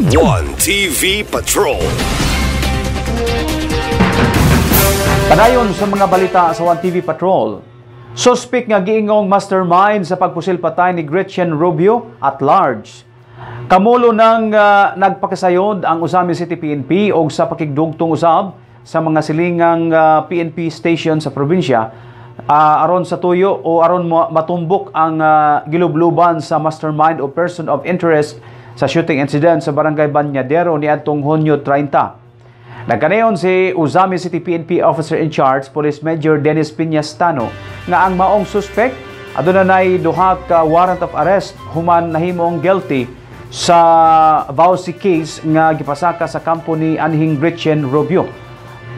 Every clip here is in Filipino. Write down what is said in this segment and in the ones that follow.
One TV Patrol. Padayon sa mga balita sa One TV Patrol. Suspect nga giingong mastermind sa pagpusil patay ni Gretchen Rubio at large. Kamulo nang uh, nagpakasayod ang Usami City PNP o sa pakigdugtong usab sa mga silingang uh, PNP station sa probinsya uh, aron sa tuyo o aron matumbok ang uh, gilubluban sa mastermind o person of interest sa shooting incident sa Barangay Banyadero ni atong Hunyo 30. Nagkanayon si Uzami City PNP Officer in Charge, Police Major Dennis Piñastano, nga ang maong suspect aduna nay duha warrant of arrest human nahimong guilty sa Vauci case nga gipasaka sa kampo ni Anhing Gretchen Rubio.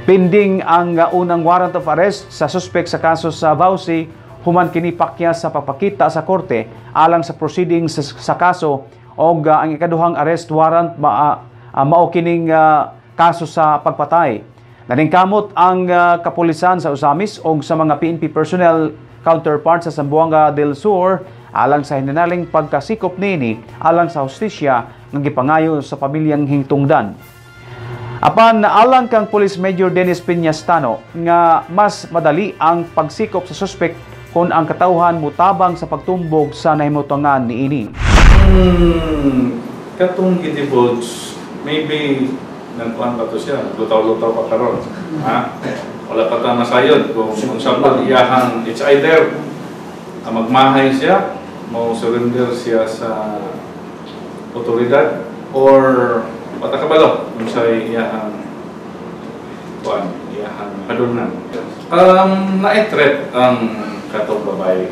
Pending ang unang warrant of arrest sa suspect sa kaso sa Vauci human kini pakya sa papakita sa korte alang sa proceedings sa kaso og uh, ang ikaduhang arrest warrant ma, uh, mao kining uh, kaso sa pagpatay. Naningkamot ang uh, kapulisan sa Usamis o sa mga PNP personnel counterparts sa Zamboanga del Sur alang sa hinanaling pagkasikop nini alang sa hustisya ng gipangayo sa pamilyang hingtungdan. Apan alang kang Police Major Dennis Piñastano nga mas madali ang pagsikop sa suspect kung ang katawhan mutabang sa pagtumbog sa nahimutangan ni ini. Hmm, katong gitibods, maybe nagkuhan pa to siya, lutaw-lutaw pa karon. Ha? Wala pa ta masayod kung kung sabag iyahan, it's either magmahay siya, mo surrender siya sa otoridad or patakabalo kung sa iyahan kuan iyahan padunan. Um, na-threat ang katong babae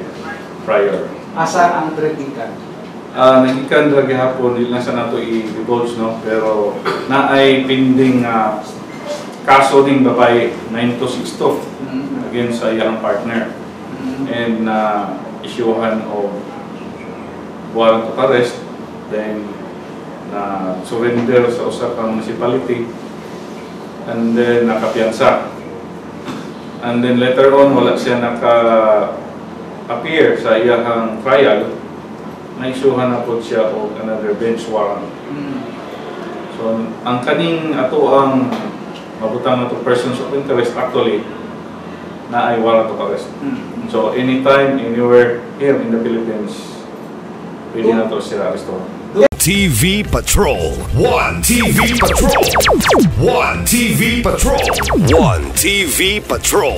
prior. Asa ang tretikan? Uh, nagikan ra gihapon dili lang sa nato i-divulge no? Pero naay pending uh, kaso ding babae 9262 Mm. against sa iyang partner. And na uh, isyuhan of warrant of arrest then na surrender sa usa ka municipality and then nakapiyansa. And then later on wala siya naka appear sa iyang trial na-issuehan na po siya og another bench warrant. Mm. So, ang kaning ato ang mabutang na to persons of interest actually na ay warrant of arrest. Mm. So, anytime, anywhere here in the Philippines, pwede na to sila arrestuhan. TV Patrol. One TV Patrol. One TV Patrol. One TV Patrol.